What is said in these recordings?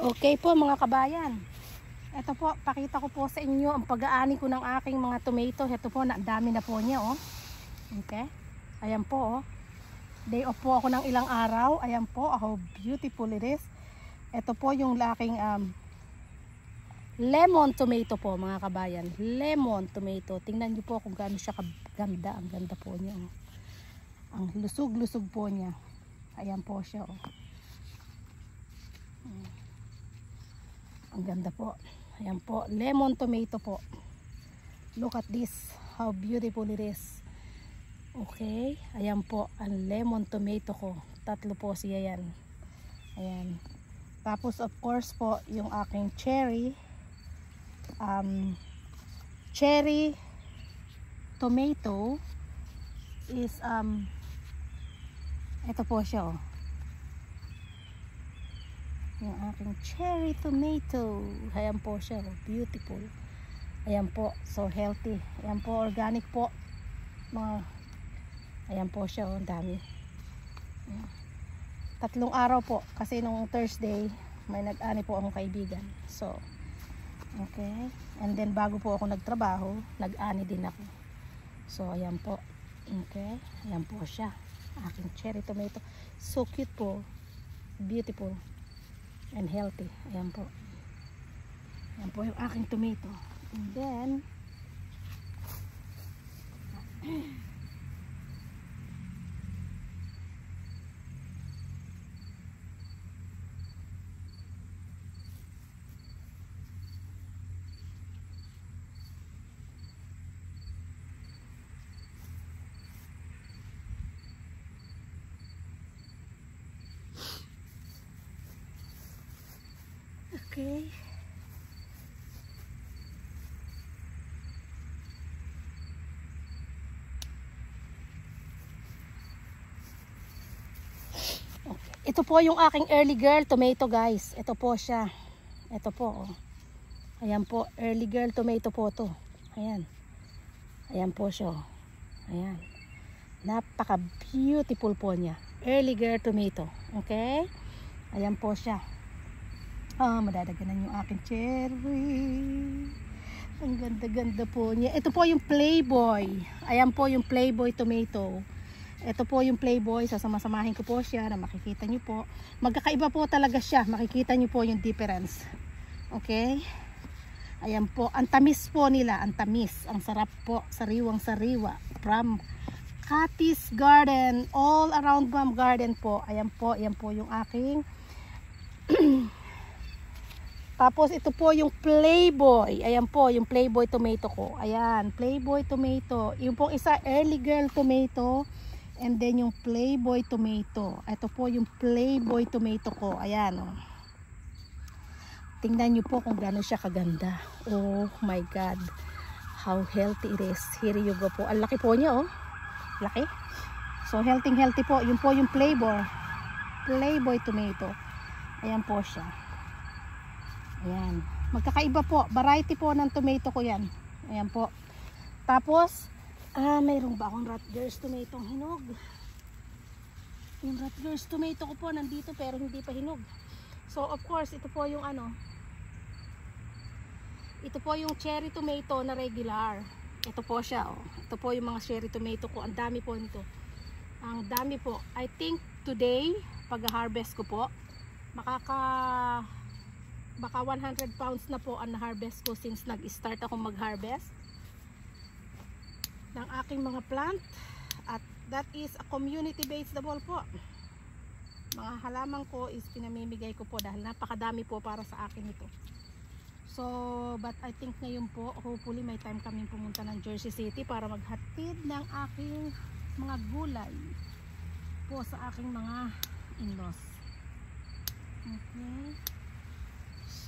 Okay po mga kabayan. Ito po, pakita ko po sa inyo ang pag-aani ko ng aking mga tomato. Ito po, na, dami na po niya oh. Okay? Ayan po oh. Day off po ako ng ilang araw. Ayan po, oh, how beautiful it is. Ito po yung laking um, lemon tomato po mga kabayan. Lemon tomato. Tingnan niyo po kung gaano siya kaganda. Ang ganda po niya. Oh. Ang lusog-lusog po niya. Ayan po siya oh. Ang ganda po. Ayan po. Lemon tomato po. Look at this. How beautiful it is. Okay. Ayan po. Ang lemon tomato ko. Tatlo po siya yan. Ayan. Tapos of course po yung aking cherry. Um, cherry tomato is um ito po siya oh yung aking cherry tomato. Ayan po siya oh, beautiful. Ayan po so healthy. Ayan po organic po. Mga ayan po siya oh, dami. Ayan. tatlong araw po kasi nung Thursday may nag-ani po akong kaibigan. So okay. And then bago po ako nagtrabaho nag-ani din ako. So ayan po. Okay ayan po siya. Aking cherry tomato. So cute po. Beautiful and healthy. Ayan po. Ayan po yung aking tomato. And then, okay. Ito po yung aking early girl tomato guys. Ito po siya. Ito po. Oh. Ayan po. Early girl tomato po to. Ayan. Ayan po siya. oh. Ayan. Napaka beautiful po niya. Early girl tomato. Okay. Ayan po siya. Ah, madadaganan yung aking cherry. Ang ganda-ganda po niya. Ito po yung Playboy. Ayan po yung Playboy tomato. Ito po yung Playboy. Sasama-samahin ko po siya na makikita nyo po. Magkakaiba po talaga siya. Makikita nyo po yung difference. Okay? Ayan po. Ang tamis po nila. Ang tamis. Ang sarap po. Sariwang sariwa. From Cathy's Garden. All around Guam Garden po. Ayan po. Ayan po yung aking Tapos ito po yung Playboy. Ayan po, yung Playboy tomato ko. Ayan, Playboy tomato. Yung pong isa early girl tomato and then yung Playboy tomato. Ito po yung Playboy tomato ko. Ayan oh. Tingnan niyo po kung gaano siya kaganda. Oh my god. How healthy it is. Here you go po. Ang laki po niya oh. Laki. So healthy healthy po. Yun po yung Playboy. Playboy tomato. Ayan po siya. Ayan. Magkakaiba po. Variety po ng tomato ko yan. Ayan po. Tapos, ah, mayroong ba akong Rutgers tomato hinog? Yung Rutgers tomato ko po nandito pero hindi pa hinog. So, of course, ito po yung ano. Ito po yung cherry tomato na regular. Ito po siya. Oh. Ito po yung mga cherry tomato ko. Ang dami po nito. Ang dami po. I think today, pag-harvest ko po, makaka baka 100 pounds na po ang harvest ko since nag-start ako mag-harvest ng aking mga plant. At that is a community vegetable po. Mga halaman ko is pinamimigay ko po dahil napakadami po para sa akin ito. So but I think ngayon po hopefully may time kaming pumunta ng Jersey City para maghatid ng aking mga gulay po sa aking mga in-laws. Okay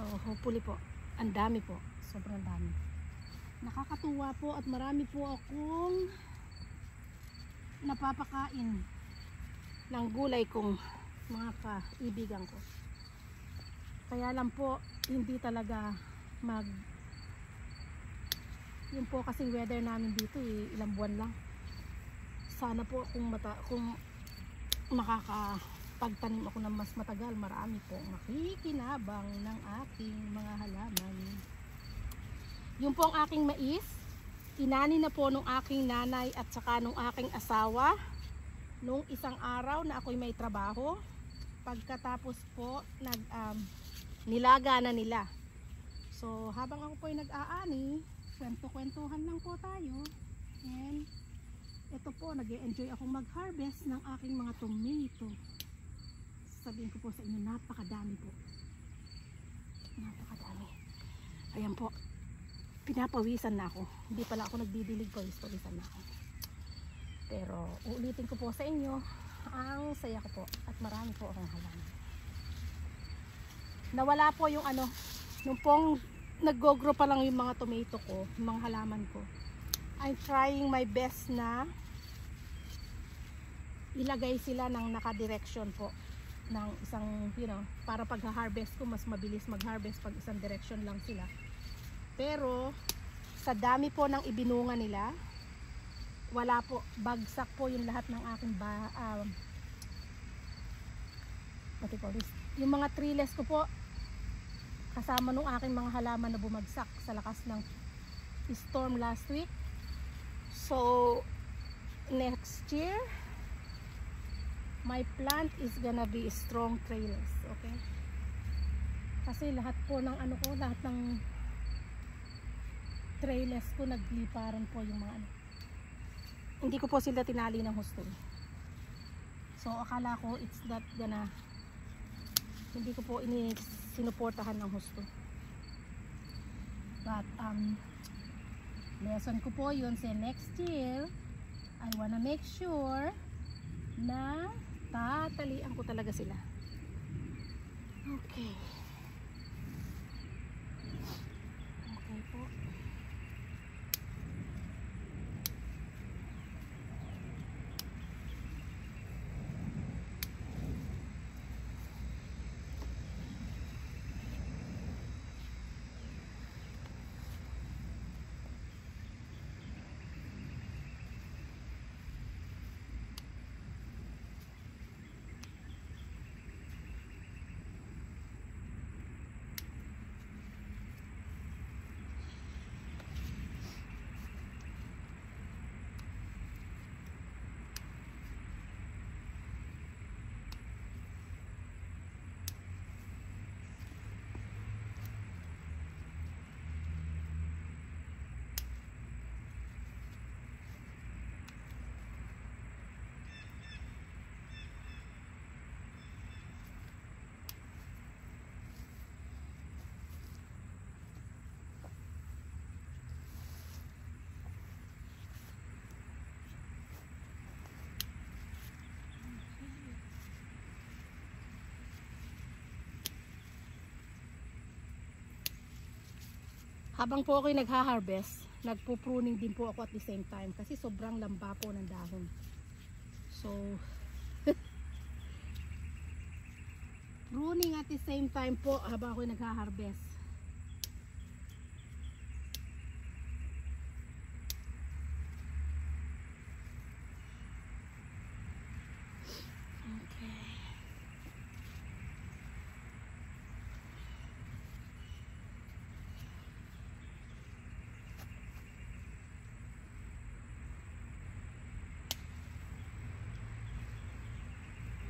So, hopefully po, ang dami po. Sobrang dami. Nakakatuwa po at marami po akong napapakain ng gulay kong mga kaibigan ko. Kaya lang po, hindi talaga mag yun po kasi weather namin dito eh, ilang buwan lang. Sana po kung mata kung makaka pagtanim ako ng mas matagal, marami po makikinabang ng aking mga halaman. Yung po ang aking mais, inani na po nung aking nanay at saka nung aking asawa nung isang araw na ako'y may trabaho. Pagkatapos po, nag, um, nilaga na nila. So, habang ako po ay nag-aani, kwento-kwentuhan lang po tayo. And, ito po, nag enjoy akong mag-harvest ng aking mga tomato. Sabihin ko po sa inyo, napakadami po. Napakadami. Ayan po, pinapawisan na ako. Hindi pala ako nagdidilig, pawis-pawisan na ako. Pero, uulitin ko po sa inyo, ang saya ko po at marami po akong halaman. Nawala po yung ano, nung pong nag-grow pa lang yung mga tomato ko, yung mga halaman ko. I'm trying my best na ilagay sila ng naka-direction po ng isang, you know, para pag-harvest ko mas mabilis mag-harvest pag isang direction lang sila. Pero sa dami po ng ibinunga nila, wala po, bagsak po yung lahat ng aking ba, um, what you this? Yung mga treeless ko po, kasama nung aking mga halaman na bumagsak sa lakas ng storm last week. So, next year, my plant is gonna be strong trellis, okay? Kasi lahat po ng ano ko, lahat ng trellis ko nagliparan po yung mga ano. Hindi ko po sila tinali ng husto. So, akala ko it's not gonna hindi ko po ini sinuportahan ng husto. But, um, lesson ko po yun sa next year, I wanna make sure na tatalian ko talaga sila. Okay po. Habang po ako'y nagha-harvest, nagpo-pruning din po ako at the same time kasi sobrang lamba po ng dahon. So, pruning at the same time po habang ako'y nagha-harvest. Okay.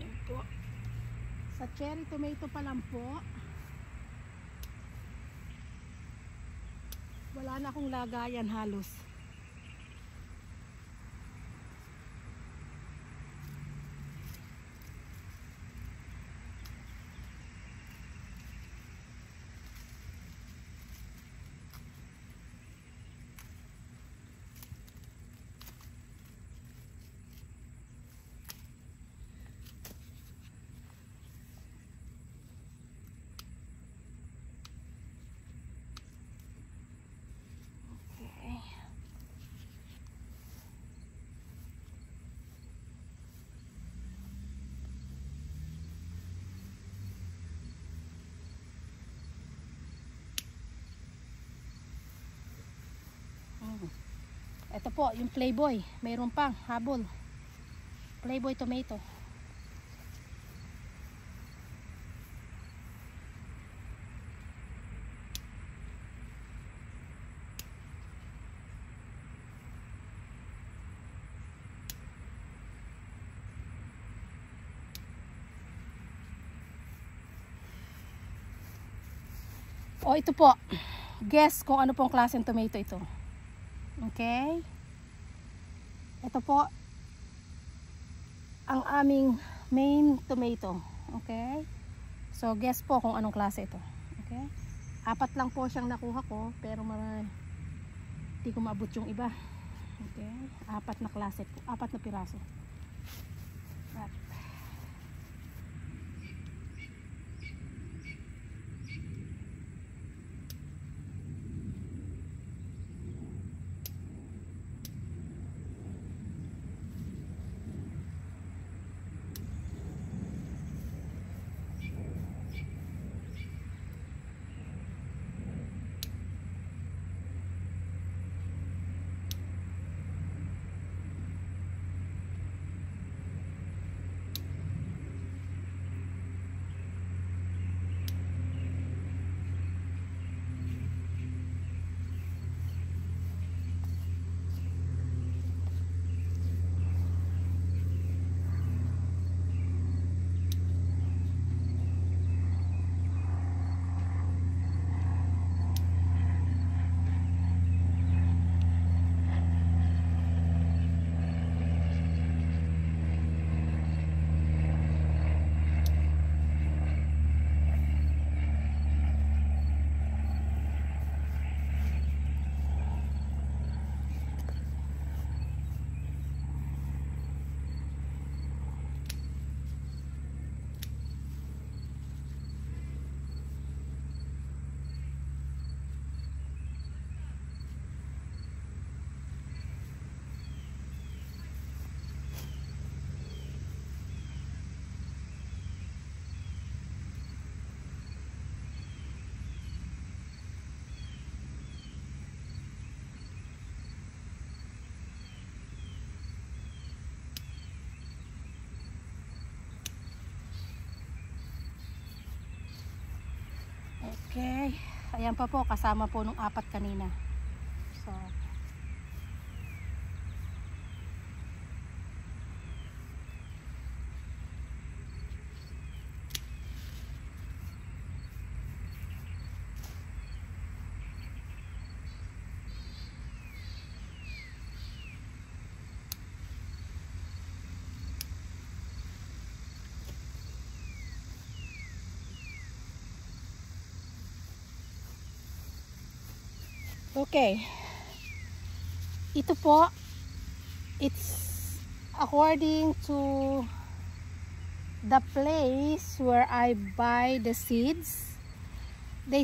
Yan po. Sa cherry tomato pa lang po. Wala na akong lagayan halos. Ito po, yung playboy. Mayroon pang habol. Playboy tomato. O ito po, guess kung ano pong klaseng tomato ito. Okay? Ito po ang aming main tomato. Okay? So guess po kung anong klase ito. Okay? Apat lang po siyang nakuha ko pero marami hindi ko maabot yung iba. Okay? Apat na klase po. Apat na piraso. At, Okay. Ayan pa po, kasama po nung apat kanina. So, Okay. Ito po, it's according to the place where I buy the seeds. They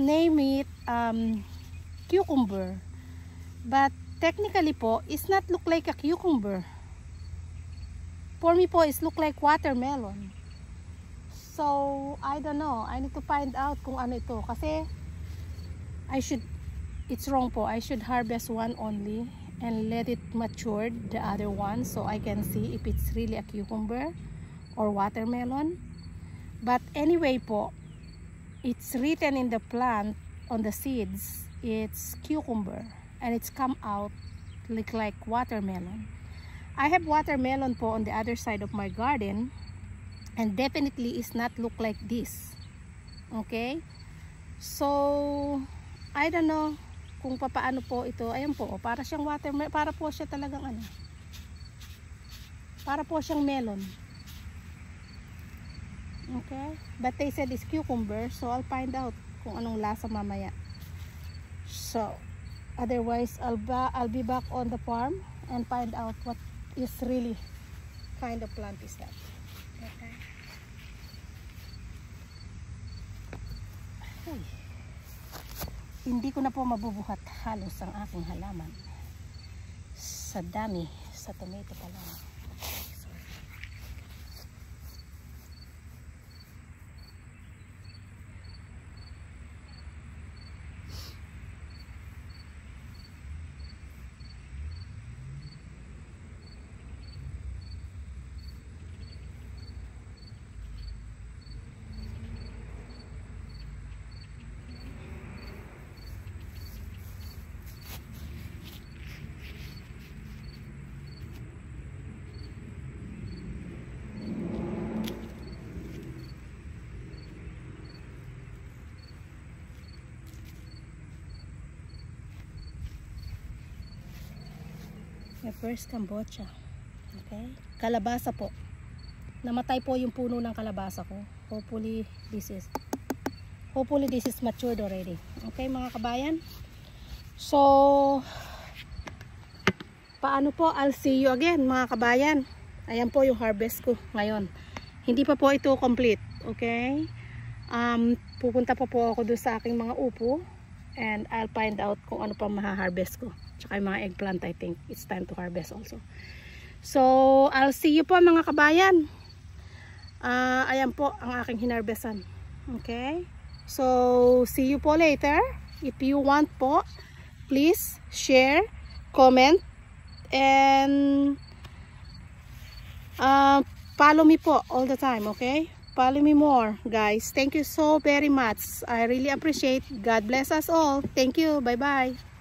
name it um, cucumber. But technically po, it's not look like a cucumber. For me po, it's look like watermelon. So, I don't know. I need to find out kung ano ito. Kasi, I should it's wrong po. I should harvest one only and let it mature the other one so I can see if it's really a cucumber or watermelon. But anyway po it's written in the plant on the seeds it's cucumber and it's come out look like watermelon. I have watermelon po on the other side of my garden and definitely is not look like this okay? So I don't know kung paano po ito. Ayan po, para siyang water, para po siya talagang ano. Para po siyang melon. Okay? But they said it's cucumber, so I'll find out kung anong lasa mamaya. So, otherwise, I'll, ba I'll be back on the farm and find out what is really kind of plant is that. Okay. Hey hindi ko na po mabubuhat halos ang aking halaman. Sa dami sa tomato pa lang My first kombucha. Okay. Kalabasa po. Namatay po yung puno ng kalabasa ko. Hopefully this is hopefully this is matured already. Okay mga kabayan? So paano po? I'll see you again mga kabayan. Ayan po yung harvest ko ngayon. Hindi pa po ito complete. Okay? Um, pupunta pa po ako doon sa aking mga upo and I'll find out kung ano pa maha-harvest ko. Tsaka yung mga eggplant I think it's time to harvest also. So, I'll see you po mga kabayan. Uh, ayan po ang aking hinarbesan. Okay? So, see you po later. If you want po, please share, comment, and uh, follow me po all the time, okay? Follow me more, guys. Thank you so very much. I really appreciate. God bless us all. Thank you. Bye-bye.